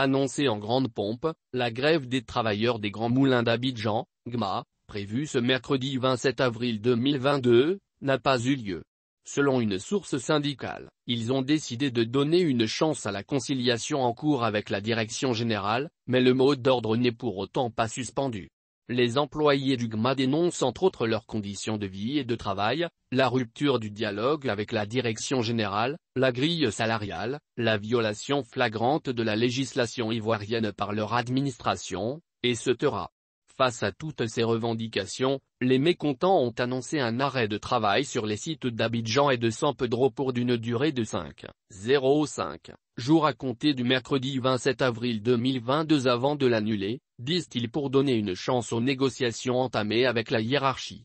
Annoncée en grande pompe, la grève des travailleurs des Grands Moulins d'Abidjan, GMA, prévue ce mercredi 27 avril 2022, n'a pas eu lieu. Selon une source syndicale, ils ont décidé de donner une chance à la conciliation en cours avec la direction générale, mais le mot d'ordre n'est pour autant pas suspendu. Les employés du GMA dénoncent entre autres leurs conditions de vie et de travail, la rupture du dialogue avec la direction générale, la grille salariale, la violation flagrante de la législation ivoirienne par leur administration, et ce Face à toutes ces revendications, les mécontents ont annoncé un arrêt de travail sur les sites d'Abidjan et de San Pedro pour d'une durée de 5, 05 jours à compter du mercredi 27 avril 2022 avant de l'annuler, disent-ils pour donner une chance aux négociations entamées avec la hiérarchie.